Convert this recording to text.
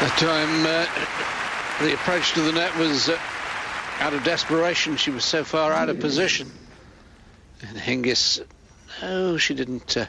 That time, uh, the approach to the net was uh, out of desperation. She was so far out of position. And Hingis, no, she didn't uh,